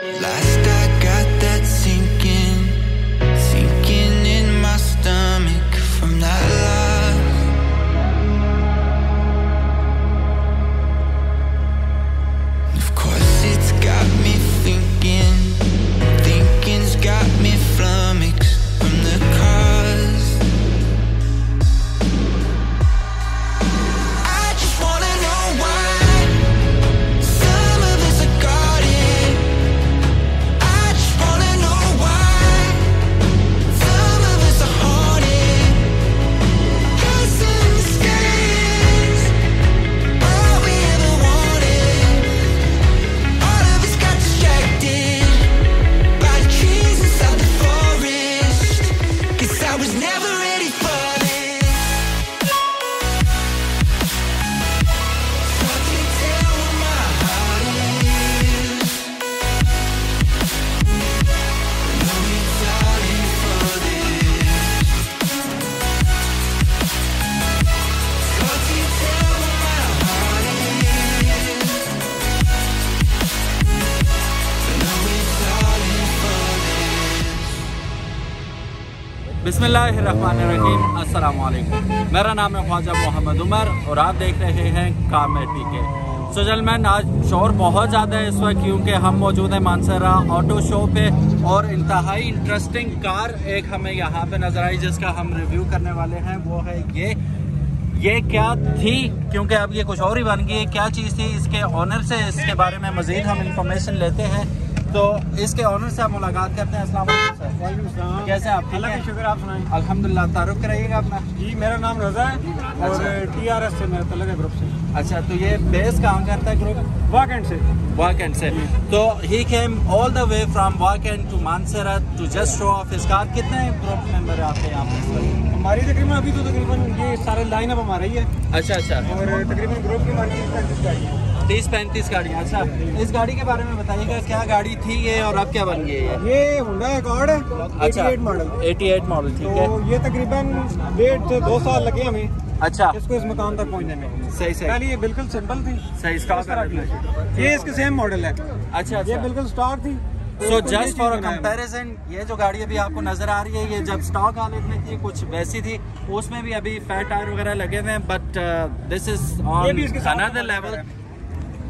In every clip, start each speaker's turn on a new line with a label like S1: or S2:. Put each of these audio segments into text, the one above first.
S1: Last
S2: night अस्सलाम वालेकुम मेरा नाम है ख्वाजा मोहम्मद उमर और आप देख रहे हैं कार में पीके। सो जलमैन आज शोर बहुत ज़्यादा है इस वक्त क्योंकि हम मौजूद हैं मानसरा ऑटो शो पे और इंतहाई इंटरेस्टिंग कार एक हमें यहाँ पे नज़र आई जिसका हम रिव्यू करने वाले हैं। वो है ये। ये क्या थी? क्योंकि अब ये कुछ और ही बन गई क्या चीज़ थी? इसके ऑनर से इसके बारे में मज़ीद हम इंफॉर्मेशन लेते हैं। तो इसके ऑनर से आप मुलाकात करते हैं अस्सलाम वालेकुम सर। कैसे आप?
S3: अल्लाह का शुक्र आप सुनाएँ।
S2: अल्हम्दुलिल्लाह तारुफ कराइएगा अपना
S3: जी मेरा नाम रजा है और
S2: अच्छा।
S3: टीआरएस से मेरा तलग है ग्रुप से।
S2: अच्छा तो ये बेस कहाँ करता है ग्रुप
S3: वाकेंड से
S2: वाकेंड से तो he came all the way from वाकेंड to Mansehra to just show off car कितने ग्रुप मेंबर हैं आपके यहाँ पे
S3: हमारी तकरीबन अभी तो तकरीबन ये सारे लाइन अप हमारा ही है।
S2: अच्छा अच्छा।
S3: और तकरीबन ग्रुप की हमारी तीस पैंतीस गाड़ी
S2: तीस पैंतीस गाड़ियाँ। अच्छा इस गाड़ी के बारे में बताइएगा क्या गाड़ी थी ये और अब क्या बन गई है ये?
S3: होंडा अकॉर्ड है
S2: अच्छा।
S3: 88 मॉडल
S2: 88 मॉडल ठीक है।
S3: तो ये तकरीबन डेढ़ से दो साल लगे हमें।
S2: अच्छा।
S3: इसको इस मकाम तक पहुँचने में।
S2: सही सही।
S3: पहले ये बिल्कुल सिंपल थी।
S2: सही स्टॉक
S3: इस तरह की। ये इसके सेम मॉडल है।
S2: अच्छा
S3: ये
S2: अच्छा।
S3: बिल्कुल स्टॉक थी।
S2: सो
S3: इसको
S2: जस्ट फॉर। कंपैरिजन ये जो गाड़ी अभी आपको नज़र आ रही है ये जब स्टॉक हालत में थी कुछ वैसी थी। उसमें भी अभी फैट टायर वगैरह लगे हुए हैं but this is on another level.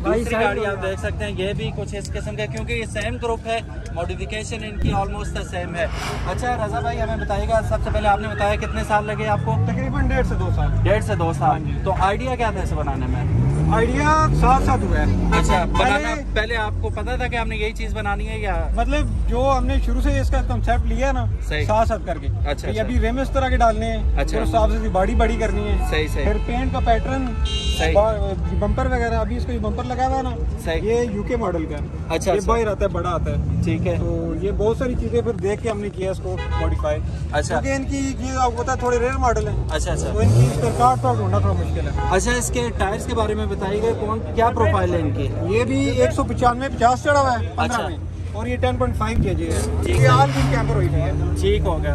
S2: दूसरी गाड़ी आप देख सकते हैं ये भी कुछ इस किस्म का क्योंकि ये सेम ग्रुप है मॉडिफिकेशन इनकी ऑलमोस्ट द सेम है। अच्छा रजा भाई हमें बताइएगा सबसे पहले आपने बताया कितने साल लगे आपको?
S3: तकरीबन डेढ़ से दो साल।
S2: डेढ़ से दो साल।
S3: हाँ
S2: तो आइडिया क्या था इसे बनाने में?
S3: आइडिया साथ साथ हुआ है
S2: अच्छा बनाना
S3: पहले-
S2: पहले आपको पता था कि हमने यही चीज़ बनानी है या
S3: मतलब जो हमने शुरू से इसका कंसेप्ट लिया ना
S2: सही।
S3: साथ साथ करके
S2: अच्छा,
S3: ये
S2: अच्छा।
S3: अभी रेम इस तरह के डालने हैं
S2: अच्छा।
S3: हिसाब से बॉडी बड़ी करनी है
S2: सही सही
S3: फिर पेंट का पैटर्न
S2: सही।
S3: बम्पर वगैरह अभी इसको बम्पर लगा हुआ है ना
S2: सही।
S3: ये यूके मॉडल का
S2: अच्छा,
S3: ये
S2: अच्छा।
S3: बाहर आता है बड़ा आता है
S2: ठीक है
S3: तो ये बहुत सारी चीज़ें फिर देख के हमने किया इसको मॉडिफाई
S2: अच्छा
S3: क्योंकि इनकी ये आपको पता है थोड़े रेयर मॉडल है
S2: अच्छा अच्छा
S3: तो इनकी तो ढूंढना थोड़ा मुश्किल है
S2: अच्छा इसके टायर्स के बारे में बताइएगा कौन क्या प्रोफ़ाइल है इनकी?
S3: ये भी एक सौ पचानवे पचास चढ़ा हुआ है
S2: अच्छा।
S3: में। और ये टेन पॉइंट फाइव के जी है।
S2: है।
S3: कैमर हुई है
S2: ठीक हो गया।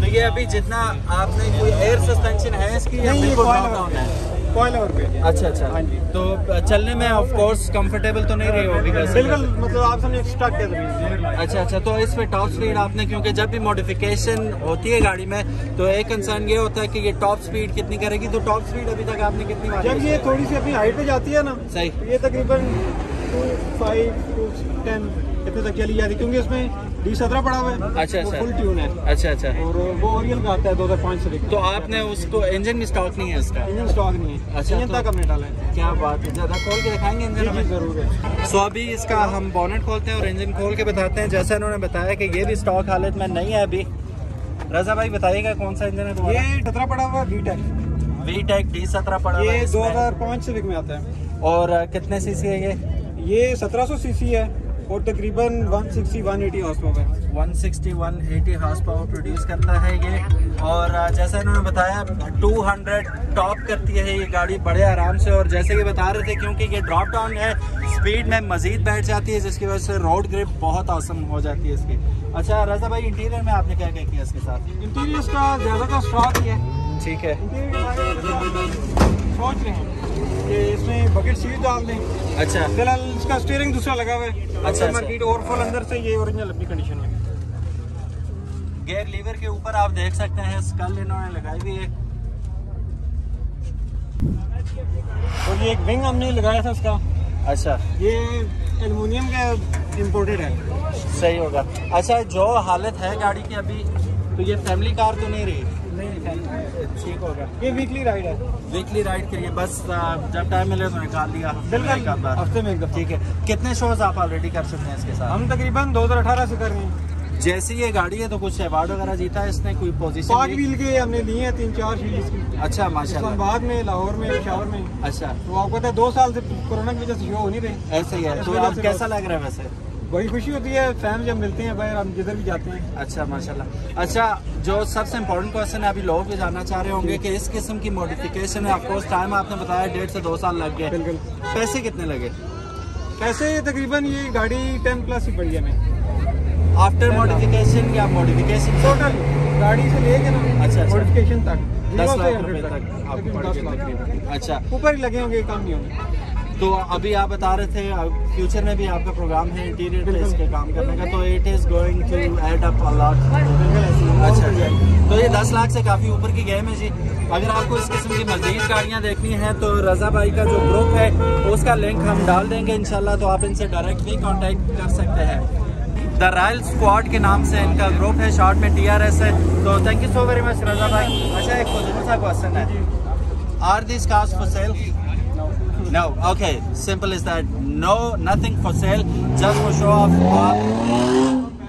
S2: तो ये अभी जितना आपने कोई एयर सस्पेंशन है इसकी
S3: नहीं ये
S2: है?
S3: कॉयल ओवर पे
S2: अच्छा अच्छा।
S3: हाँ जी।
S2: तो चलने में ऑफ़ कोर्स कंफर्टेबल तो नहीं रही होगी
S3: बिल्कुल मतलब आप समझे स्टक है
S2: अच्छा अच्छा तो इस पे टॉप स्पीड आपने क्योंकि जब भी मॉडिफिकेशन होती है गाड़ी में तो एक कंसर्न ये होता है कि ये टॉप स्पीड कितनी करेगी? तो टॉप स्पीड अभी तक आपने कितनी
S3: जब ये थोड़ी सी अपनी हाइट पे जाती है ना
S2: सही।
S3: ये तकरीबन टू फाइव टू टेन इतने तक चली जाती है क्योंकि इसमें डी सत्रह पड़ा हुआ है।
S2: अच्छा, अच्छा।
S3: फुल ट्यून है।
S2: अच्छा अच्छा।
S3: और वो ओरियल का आता है दो हज़ार पाँच से
S2: तो आपने उसको इंजन में स्टॉक नहीं है इसका
S3: इंजन स्टॉक नहीं है।
S2: अच्छा,
S3: इंजन
S2: तो-
S3: तक हमने डाला है।
S2: क्या बात है। ज़्यादा खोल के दिखाएँगे इंजन
S3: ज़रूर है।
S2: सो अभी इसका हम बोनेट खोलते हैं और इंजन खोल के बताते हैं। जैसा इन्होंने बताया कि ये भी स्टॉक हालत में नहीं है अभी। रजा भाई बताइएगा कौन सा इंजन है
S3: ये सत्रह पड़ा हुआ we take
S2: we take the सत्रह पड़ा हुआ
S3: ये दो हज़ार पाँच सौ में आता है।
S2: और कितने सीसी है ये?
S3: ये सत्रह सौ सी है। और तकरीबन 160 180 हॉर्स पावर है।
S2: 160 180 हार्स पावर प्रोड्यूस करता है ये। और जैसा इन्होंने बताया 200 टॉप करती है ये गाड़ी बड़े आराम से। और जैसे कि बता रहे थे क्योंकि ये ड्रॉप डाउन है स्पीड में मजीद बैठ जाती है जिसकी वजह से रोड ग्रिप बहुत आसम हो जाती है इसकी। अच्छा रजा भाई इंटीरियर में आपने क्या क्या किया इसके साथ?
S3: इंटीरियर का ज़्यादा का स्टॉक ही है।
S2: ठीक है।
S3: में सोच रहे हैं कि इसमें बकेट सीट डाल दें।
S2: अच्छा।
S3: फ़िलहाल इसका स्टीयरिंग दूसरा लगा हुआ है।
S2: अच्छा।
S3: मार्केट और फुल अंदर से ये ओरिजिनल अपनी कंडीशन में
S2: गेयर लीवर के ऊपर आप देख सकते हैं स्कल इन्होंने लगाई हुई है।
S3: और ये एक विंग हमने लगाया था उसका
S2: अच्छा।
S3: ये एलुमिनियम का इम्पोर्टेड है।
S2: सही होगा। अच्छा जो हालत है गाड़ी की अभी तो ये फैमिली कार तो नहीं रही? ठीक होगा।
S3: ये वीकली राइड है?
S2: वीकली राइड के लिए बस जब टाइम मिले तो निकाल लिया।
S3: बिल्कुल। हफ़्ते में
S2: ठीक है। कितने शोज़ आप ऑलरेडी कर चुके हैं इसके साथ?
S3: हम तकरीबन दो से कर रहे हैं।
S2: जैसे ये गाड़ी है तो कुछ अवार्ड वगैरह जीता है इसने? कोई
S3: पाँच
S2: पोजीशन
S3: व्हील के हमने लिए हैं तीन चार व्हील इसकी
S2: अच्छा माशाल्लाह।
S3: इस्लामाबाद में लाहौर में पेशावर में।
S2: अच्छा।
S3: तो आपको पता है दो साल से कोरोना की वजह से शो हो नहीं रहे।
S2: ऐसे ही है। तो
S3: से
S2: कैसा लग रहा है वैसे?
S3: बड़ी खुशी होती है फैम जब मिलते हैं बाहर हम जिधर भी जाते हैं।
S2: अच्छा माशाल्लाह। अच्छा जो सबसे इम्पोर्टेंट क्वेश्चन है अभी लोग भी जानना चाह रहे होंगे कि इस किस्म की मॉडिफिकेशन है ऑफकोर्स टाइम आपने बताया डेढ़ से दो साल लग गए।
S3: बिल्कुल।
S2: पैसे कितने लगे?
S3: पैसे तकरीबन ये गाड़ी टेन प्लस ही पड़ी है हमें।
S2: आफ्टर मॉडिफिकेशन या मॉडिफिकेशन
S3: टोटल गाड़ी से लेके ना
S2: अच्छा, अच्छा।
S3: मॉडिफिकेशन तक।
S2: दस लाख रुपए तक। आपको
S3: तकरीबन
S2: पड़
S3: 10
S2: गए
S3: लाख।
S2: तकरीबन अच्छा।
S3: ऊपर ही लगे होंगे कम नहीं होंगे।
S2: तो अभी आप बता रहे थे फ्यूचर में भी आपका प्रोग्राम है इंटीरियर पे। इसके काम करने का तो it is going to add up. अच्छा अच्छा। तो ये दस लाख से काफ़ी ऊपर की गेम है जी। अगर आपको इस किस्म की मजीद गाड़ियाँ देखनी है तो रजा भाई का जो ग्रुप है, उसका लिंक हम डाल देंगे इंशाल्लाह तो आप इनसे डायरेक्ट भी कांटेक्ट कर सकते हैं। द रॉयल स्क्वाड के नाम से इनका ग्रुप है शॉर्ट में टी आर एस है। तो thank you so very much Raza भाई। अच्छा एक सा क्वेश्चन है। Are this cars for sale No, okay, simple as that. No, nothing for sale, just for show off.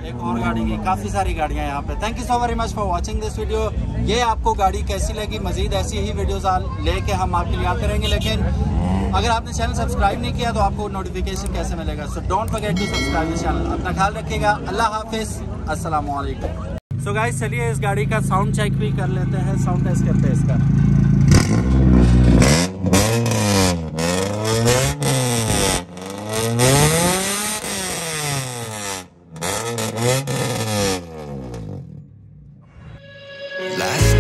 S2: एक और गाड़ी की काफ़ी सारी गाड़ियाँ यहाँ पे। Thank you so very much for watching this video ये आपको गाड़ी कैसी लगी? मजीद ऐसी ही वीडियोस लेके हम आपके लिए आते रहेंगे। लेकिन अगर आपने चैनल सब्सक्राइब नहीं किया तो आपको नोटिफिकेशन कैसे मिलेगा? So don't forget to subscribe this channel अपना ख्याल रखिएगा। अल्लाह हाफिज। अस्सलाम वालेकुम सो गाइस चलिए इस गाड़ी का साउंड चेक भी कर लेते हैं। साउंड टेस्ट करते हैं इसका। life.